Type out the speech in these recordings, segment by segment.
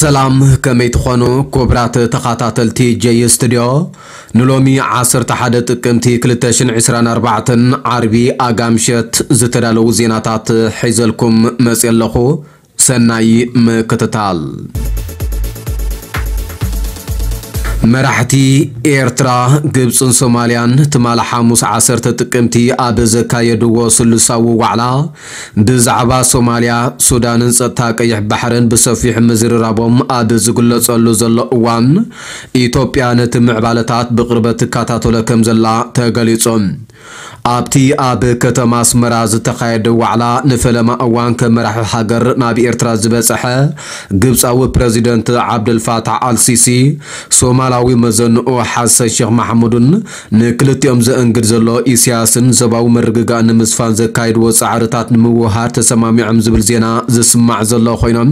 ሰላም ከመይ ትኾኑ ክቡራት ተኸታተልቲ ጀይ ስትድዮ ንሎሚ 11 ጥቅምቲ 2024 ዓርቢ ኣጋምሸት ዝተዳለዉ ዜናታት ሒዘልኩም መፅ ኣለኹ። ሰናይ ምክትታል መራሕቲ ኤርትራ ግብፅን ሶማልያን ትማል ሓሙስ 10 ጥቅምቲ ኣብ ዘካየድዎ ስሉሳዊ ዋዕላ ብዛዕባ ሶማልያ ሱዳንን ፀጥታ ቀይሕ ባሕርን ብሰፊሕ ምዝርራቦም ኣብ ዝግለጸሉ ዘሎ እዋን ኢትዮጵያ ነቲ ምዕባለታት ብቅርበት ትከታተሎ ከም ዘላ ተገሊጾም ኣብቲ ኣብ ከተማ ኣስመራ ዝተኻየደ ዋዕላ ንፈለማ እዋን ከም መራሒ ሃገር ናብ ኤርትራ ዝበፅሐ ግብፃዊ ፕረዚደንት ዓብድልፋታሕ አልሲሲ ሶማላዊ መዘንኡ ሓሰን ሼክ ማሕሙድን ንክልቲኦም ዘእንግድ ዘሎ ኢሳያስን ሰብኣዊ መርግጋእ ንምስፋን ዘካይድዎ ፃዕርታት ንምውሃር ተሰማሚዖም ዝብል ዜና ዝስማዕ ዘሎ ኮይኖም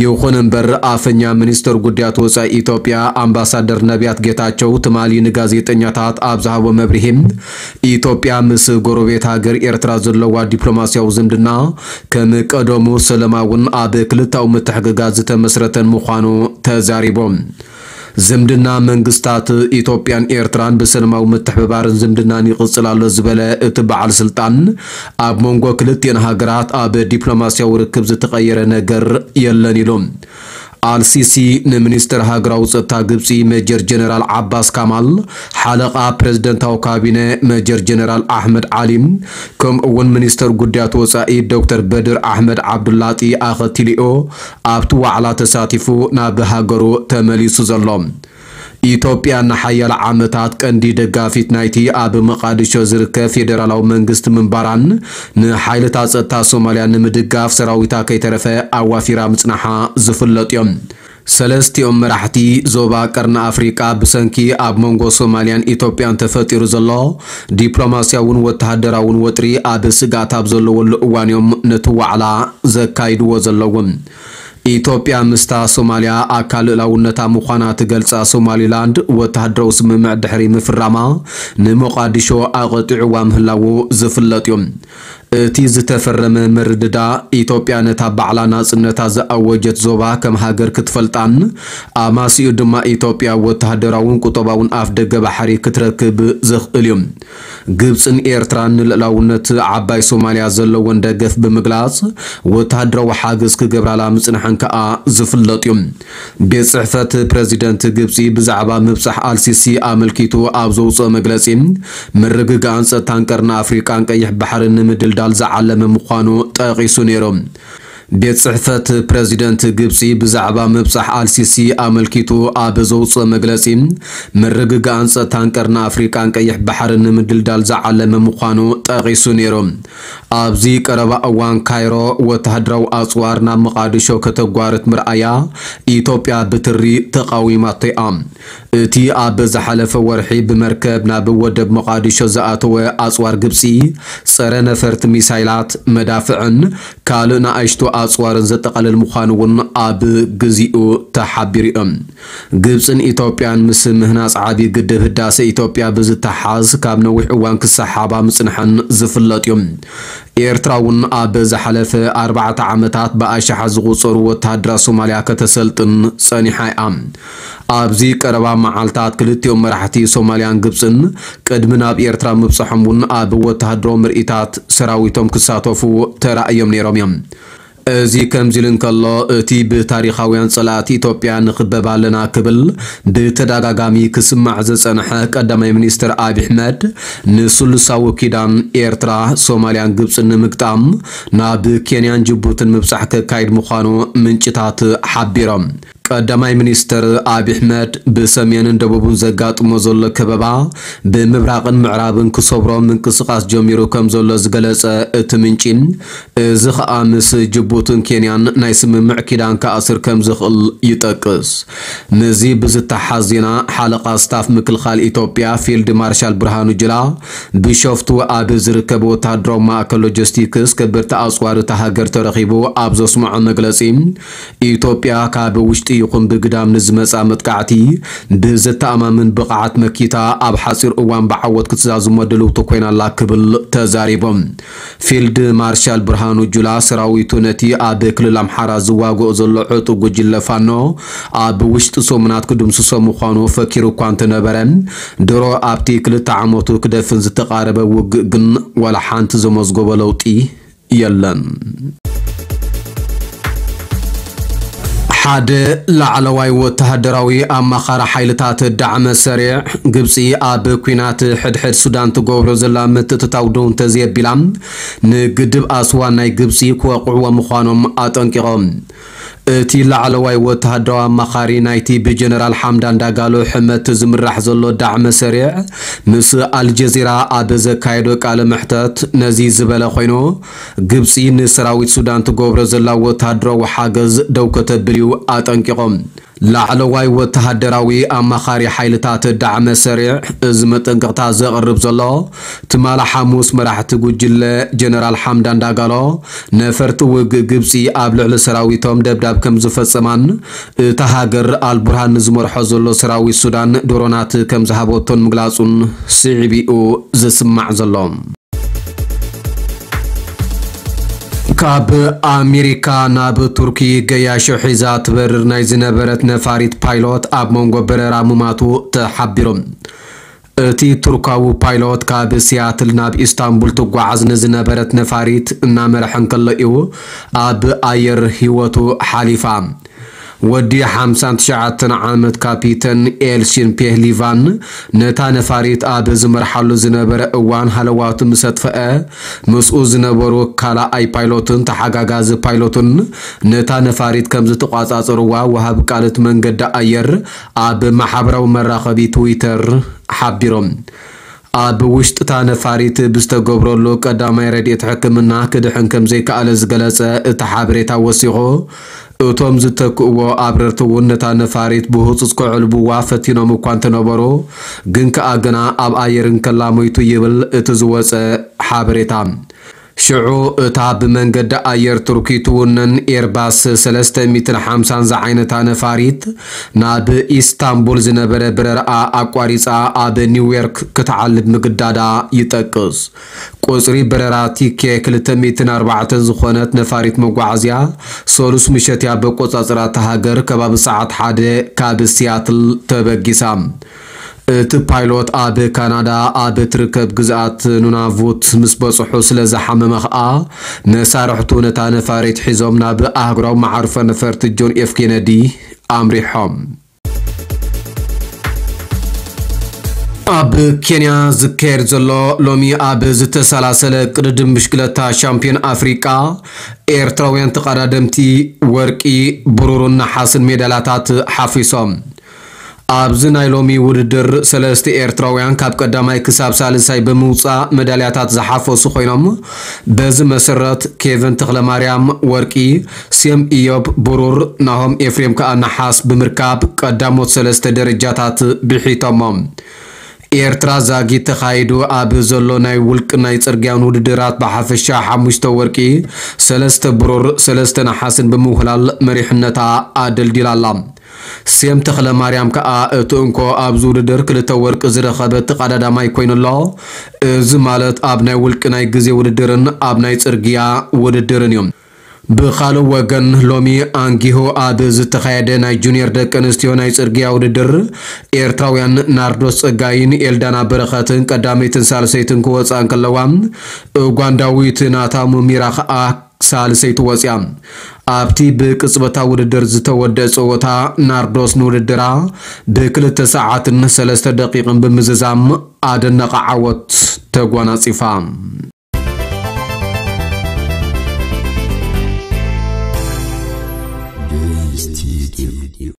ይኹን እምበር ኣፈኛ ሚኒስትር ጉዳያት ወፃኢ ኢትዮጵያ ኣምባሳደር ነቢያት ጌታቸው ትማሊ ንጋዜጠኛታት ኣብ ዝሃቦ መብርሂ ኢትዮጵያ ምስ ጎረቤት ሃገር ኤርትራ ዘለዋ ዲፕሎማስያዊ ዝምድና ከም ቀደሙ ሰላማውን ኣብ ክልታዊ ምትሕግጋዝ ዝተመስረተን ምዃኑ ተዛሪቦም ዝምድና መንግስታት ኢትዮጵያን ኤርትራን ብሰላማዊ ምትሕብባርን ዝምድናን ይቕፅል ዝበለ እቲ በዓል ስልጣን ኣብ መንጎ ክልቲአን ሃገራት ኣብ ዲፕሎማስያዊ ርክብ ዝተቐየረ ነገር የለን ኢሎም አልሲሲ ንሚኒስትር ሃገራዊ ፀጥታ ግብፂ ሜጀር ጀነራል ዓባስ ካማል ሓለቓ ፕረዚደንታዊ ካቢነ ሜጀር ጀነራል ኣሕመድ ዓሊም ከምኡ እውን ሚኒስትር ጉዳያት ወፃኢ ዶክተር በድር ኣሕመድ ዓብዱላጢ ኣኸቲሊኦ ኣብቲ ዋዕላ ተሳቲፉ ናብ ሃገሩ ተመሊሱ ዘሎ ኢትዮጵያ ንሓያለ ዓመታት ቀንዲ ደጋፊት ናይቲ ኣብ መቃድሾ ዝርከብ ፌደራላዊ መንግስቲ ምንባራን ንሓይልታት ፀጥታ ሶማልያ ንምድጋፍ ሰራዊታ ከይተረፈ ኣዋፊራ ምፅናሓ ዝፍለጥ እዮም። ሰለስቲኦም መራሕቲ ዞባ ቀርኒ ኣፍሪቃ ብሰንኪ ኣብ መንጎ ሶማልያን ኢትዮጵያን ተፈጢሩ ዘሎ ዲፕሎማስያውን ወተሃደራውን ወጥሪ ኣብ ስጋት ኣብ ዘለወሉ እዋን እዮም ነቲ ዋዕላ ዘካይድዎ ዘለዎም ኢትዮጵያ ምስታ ሶማልያ ኣካል ልእላውነታ ምዃና ትገልጻ ሶማሊላንድ ወተሃደራዊ ስምምዕ ድሕሪ ምፍራማ ንሞቃዲሾ ኣቐጢዕዋ ምህላዉ ዝፍለጥ እዮም እቲ ዝተፈረመ መርድዳ ኢትዮጵያ ነታ ባዕላ ናጽነታ ዘኣወጀት ዞባ ከም ሃገር ክትፈልጣን ኣማሲኡ ድማ ኢትዮጵያ ወተሃደራውን ቁጠባውን ኣፍ ደገ ባሕሪ ክትረክብ ዘኽእል እዮም ግብፅን ኤርትራን ንልእላውነት ዓባይ ሶማልያ ዘለዎን ደገፍ ብምግላጽ ወተሃደራዊ ሓገዝ ክገብራላ ምጽንሐን ከዓ ዝፍለጥ እዮም ቤት ጽሕፈት ፕረዚደንት ግብፂ ብዛዕባ ምብፃሕ አልሲሲ ኣመልኪቱ ኣብ ዘውፅኦ መግለጺ ምርግጋእን ፀጥታን ቀርኒ ኣፍሪቃን ቀይሕ ባሕርን ንምድል ዳል ዝዓለመ ምዃኑ ጠቂሱ ነይሮም። ቤት ጽሕፈት ፕረዚደንት ግብፂ ብዛዕባ ምብፃሕ አልሲሲ ኣመልኪቱ ኣብ ዘውፅኦ መግለጺ ምርግጋእን ፀጥታን ቀርኒ ኣፍሪቃን ቀይሕ ባሕርን ንምድልዳል ዝዓለመ ምዃኑ ጠቂሱ ነይሮም ኣብዚ ቀረባ እዋን ካይሮ ወተሃደራዊ ኣፅዋር ናብ መቃዲሾ ከተጓርት ምርኣያ ኢትዮጵያ ብትሪ ተቃዊማቶ እያ። እቲ ኣብ ዝሓለፈ ወርሒ ብመርከብ ናብ ወደብ መቃዲሾ ዝኣተወ ኣፅዋር ግብፂ ፀረ ነፈርቲ ሚሳይላት መዳፍዕን ካልእ ንኣሽቱ ኣፅዋርን ዘጠቃልል ምዃኑ እውን ኣብ ግዜኡ ተሓቢሩ እዮም ግብፅን ኢትዮጵያን ምስ ምህናፅ ዓብዪ ግድብ ህዳሴ ኢትዮጵያ ብዝተሓዝ ካብ ነዊሕ እዋን ኤርትራ እውን ኣብ ዝሓለፈ ኣርባዕተ ዓመታት ብኣሽሓ ዝቑፀሩ ወተሃደራት ሶማልያ ከተሰልጥን ፀኒሓ እያ ኣብዚ ቀረባ መዓልታት ክልቲኦም መራሕቲ ሶማልያን ግብፅን ቅድሚ ናብ ኤርትራ ምብፅሖም እውን ኣብ ወተሃደራዊ ምርኢታት ሰራዊቶም ክሳተፉ ተራእዮም ነይሮም እዮም እዚ ከምዚ ኢሉ እንከሎ እቲ ብታሪኻውያን ጸላእቲ ኢትዮጵያ ንኽበብ ኣለና ክብል ብተደጋጋሚ ክስማዕ ዘጸንሐ ቀዳማይ ሚኒስትር ኣብዪ ኣሕመድ ንስሉሳዊ ኪዳን ኤርትራ ሶማልያን ግብፅን ንምግጣም ናብ ኬንያን ጅቡትን ምብፃሕ ከካይድ ምዃኑ ምንጭታት ሓቢሮም ቀዳማይ ሚኒስትር ኣብዪ ኣሕመድ ብሰሜንን ደቡብን ዘጋጥሞ ዘሎ ከበባ ብምብራቕን ምዕራብን ክሰብሮም ምንቅስቓስ ጀሚሩ ከም ዘሎ ዝገለጸ እቲ ምንጪ እዚ ከዓ ምስ ጅቡትን ኬንያን ናይ ስምምዕ ኪዳን ከኣስር ከም ዝኽእል ይጠቅስ። ነዚ ብዝተሓዝ ዜና ሓለቓ ስታፍ ምክልኻል ኢትዮጵያ ፊልድ ማርሻል ብርሃኑ ጁላ ቢሾፍቱ ኣብ ዝርከብ ወተሃደራዊ ማእከል ሎጂስቲክስ ከበድቲ ኣፅዋር እታ ሃገር ተረኺቡ ኣብ ዘስምዖ መግለጺ ኢትዮጵያ ካብ ውሽጢ ይኹን ብግዳም ንዝመፃ መጥቃዕቲ ብዘተኣማምን ብቕዓት መኪታ ኣብ ሓፂር እዋን ብዓወት ክትዛዝሞ ድልውቲ ኮይናላ ክብል ተዛሪቦም። ፊልድ ማርሻል ብርሃኑ ጁላ ሰራዊቱ ነቲ ኣብ ክልል ኣምሓራ ዝዋግኦ ዘሎ ዕጡ ጉጅለ ፋኖ ኣብ ውሽጢ ሰሙናት ክድምስሶ ምዃኑ ፈኪሩ እኳ እንተነበረን ድሮ ኣብቲ ክልተ ዓመቱ ክደፍን ዝተቃረበ ውግእ ግን ወላ ሓንቲ ዘመዝገቦ ለውጢ የለን ሓደ ላዕለዋይ ወተሃደራዊ ኣማኻሪ ሓይልታት ዳዕመ ሰሪዕ ግብፂ ኣብ ኩናት ሕድሕድ ሱዳን ትገብሮ ዘላ ምትእትታው ዶ እንተዘየቢላ ንግድብ ኣስዋን ናይ ግብፂ ክወቅዕዎ ምዃኖም ኣጠንቂቖም እቲ ላዕለዋይ ወተሃደራዊ ኣማኻሪ ናይቲ ብጀነራል ሓምዳን ዳጋሎ ሕመት ዝምራሕ ዘሎ ዳዕመ ሰሪዕ ምስ ኣልጀዚራ ኣብ ዘካየዶ ቃለ ምሕተት ነዚ ዝበለ ኮይኑ ግብፂ ንሰራዊት ሱዳን ትገብሮ ዘላ ወተሃደራዊ ሓገዝ ደው ከተብል እዩ ኣጠንቂቖም ላዕለዋይ ወተሃደራዊ ኣማኻሪ ሓይልታት ዳዕመ ሰሪዕ እዚ መጠንቅቕታ ዘቕርብ ዘሎ ትማል ሓሙስ መራሕቲ ጉጅለ ጀነራል ሓምዳን ዳጋሎ ነፈርቲ ውግእ ግብፂ ኣብ ልዕሊ ሰራዊቶም ደብዳብ ከም ዝፈፀማን እታ ሃገር ኣልቡርሃን ንዝመርሖ ዘሎ ሰራዊት ሱዳን ድሮናት ከም ዝሃበቶን ምግላጹን ስዕቢኡ ዝስማዕ ዘሎ ካብ ኣሜሪካ ናብ ቱርኪ ገያሾ ሒዛ ትበርር ናይ ዝነበረት ነፋሪት ፓይሎት ኣብ መንጎ በረራ ምማቱ ተሓቢሩ እቲ ቱርካዊ ፓይሎት ካብ ሲያትል ናብ ኢስታንቡል ትጓዓዝ ንዝነበረት ነፋሪት እናመርሐን ከሎ እዩ። ኣብ ኣየር ሂወቱ ሓሊፋ ወዲ 59 ዓመት ካፒተን ኤልሽን ፔህሊቫን ነታ ነፋሪት ኣብ ዝመርሓሉ ዝነበረ እዋን ሃለዋቱ ምስ ኣጥፍአ ምስኡ ዝነበሩ ካልኣይ ፓይሎትን ተሓጋጋዚ ፓይሎትን ነታ ነፋሪት ከም ዝተቋፃፀርዋ ወሃብ ቃልት መንገዲ ኣየር ኣብ ማሕበራዊ መራኸቢ ትዊተር ሓቢሮም። ኣብ ውሽጢ እታ ነፋሪት ብዝተገብረሉ ቀዳማይ ረድኤት ሕክምና ክድሕን ከም ዘይከኣለ ዝገለጸ እቲ ሓበሬታ ወሲኹ እቶም ዝተክእዎ ኣብረርቲ እውን ነታ ነፋሪት ብህፁፅ ክዕልብዋ ፈቲኖም እኳ እንተነበሩ ግን ከኣ ግና ኣብ ኣየርን ከሎ ሞይቱ ይብል እቲ ዝወፀ ሓበሬታ ሽዑ እታ ብመንገዲ ኣየር ቱርኪ ትውነን ኤርባስ 350 ዝዓይነታ ነፋሪት ናብ ኢስታንቡል ዝነበረ በረራኣ ኣቋሪፃ ኣብ ኒውዮርክ ክትዓልብ ምግዳዳ ይጠቅስ። ቁፅሪ በረራ ቲኬ 204 ዝኾነት ነፋሪት መጓዓዝያ ሰሉስ ምሸትያ በቆፃፅራታ ሃገር ከባቢ ሰዓት ሓደ ካብ ሲያትል ተበጊሳ እቲ ፓይሎት ኣብ ካናዳ ኣብ እትርከብ ግዝኣት ኑናቮት ምስ በፅሑ ስለ ዝሓመመ ከዓ መሳርሕቱ ነታ ነፋሪት ሒዞም ናብ ኣህጉራዊ ማዕርፎ ነፈርቲ ጆን ኤፍ ኬነዲ ኣምሪሖም ኣብ ኬንያ ዝካየድ ዘሎ ሎሚ ኣብ ዝተሰላሰለ ቅድድም ብሽክለታ ሻምፒዮን ኣፍሪቃ ኤርትራውያን ተቐዳደምቲ ወርቂ ብሩርን ናሓስን ሜዳልያታት ሓፊሶም ኣብዚ ናይ ሎሚ ውድድር ሰለስተ ኤርትራውያን ካብ ቀዳማይ ክሳብ ሳልሳይ ብምውፃእ መዳልያታት ዝሓፈሱ ኮይኖም በዚ መሰረት ኬቨን ተክለማርያም ወርቂ፣ ሴም ኢዮብ ብሩር፣ ናሆም ኤፍሬም ከዓ ናሓስ ብምርካብ ቀዳሞት ሰለስተ ደረጃታት ብሒቶሞም ኤርትራ ዛጊት ተኻይዱ ኣብ ዘሎ ናይ ውልቂ ናይ ፅርግያን ውድድራት ብሓፈሻ ሓሙሽተ ወርቂ ሰለስተ ብሩር ሰለስተ ናሓስን ብምውህላል መሪሕነታ ኣደልዲላ ኣላ ሴም ተኽለ ማርያም ከዓ እቲ እንኮ ኣብዚ ውድድር ክልተ ወርቂ ዝረኸበት ቀዳዳማይ ኮይኑ ኣሎ እዚ ማለት ኣብ ናይ ውልቂ ናይ ግዜ ውድድርን ኣብ ናይ ፅርግያ ውድድርን እዮም። ብካልእ ወገን ሎሚ አንጊሆ ኣብ ዝተኻየደ ናይ ጁኒየር ደቂ ኣንስትዮ ናይ ፅርግያ ውድድር ኤርትራውያን ናርዶስ ፀጋይን ኤልዳና በረኸትን ቀዳመይትን ሳልሰይትን ክወፃ ከለዋ ኡጋንዳዊት ናታሙ ሚራ ከዓ ሳልሰይቲ ወፅያ ኣብቲ ብቅፅበታ ውድድር ዝተወድአ ፀወታ ናርዶስ ንውድድራ ብክልተ ሰዓትን ሰለስተ ደቂቕን ብምዝዛም ኣደነቐ ዓወት ተጓናፂፋ